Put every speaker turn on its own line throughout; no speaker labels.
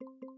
Thank you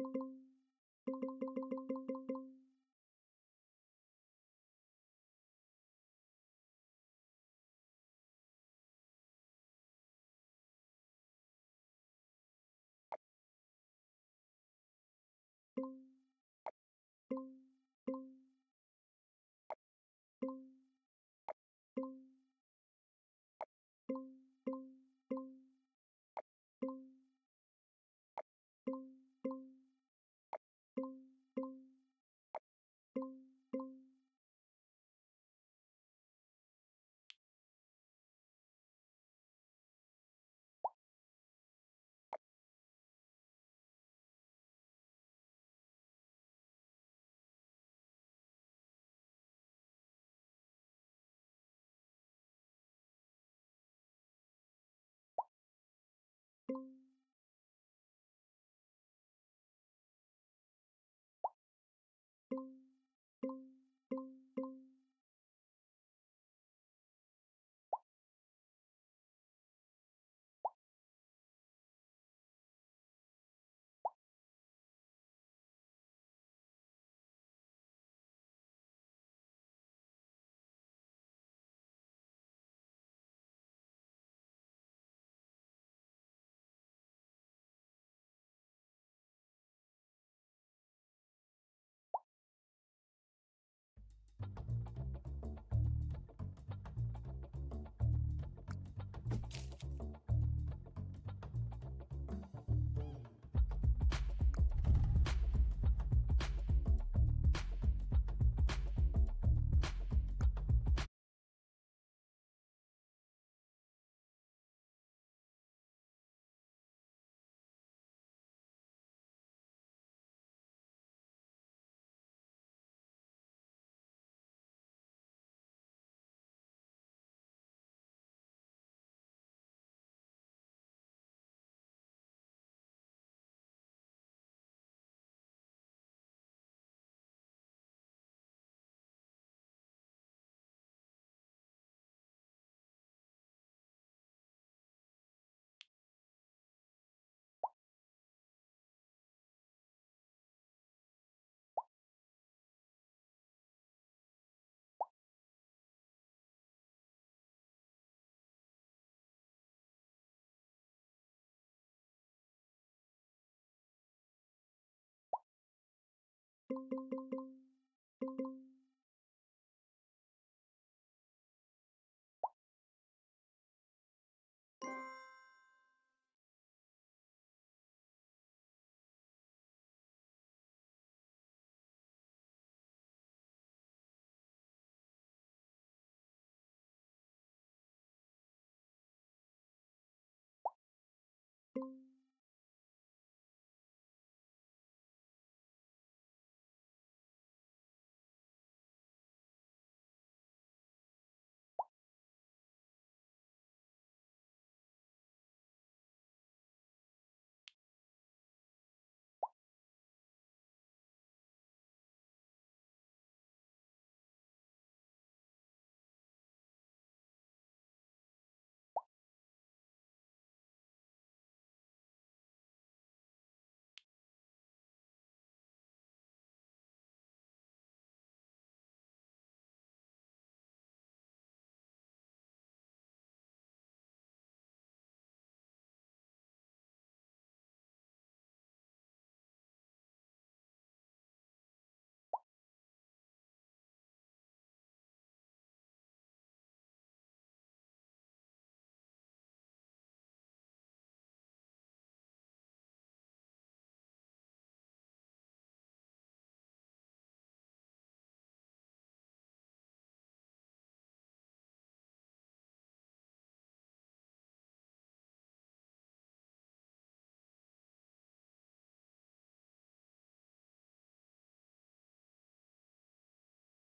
you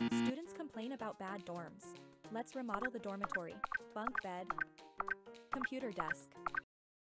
Students complain about bad dorms. Let's remodel the dormitory. Bunk bed. Computer desk.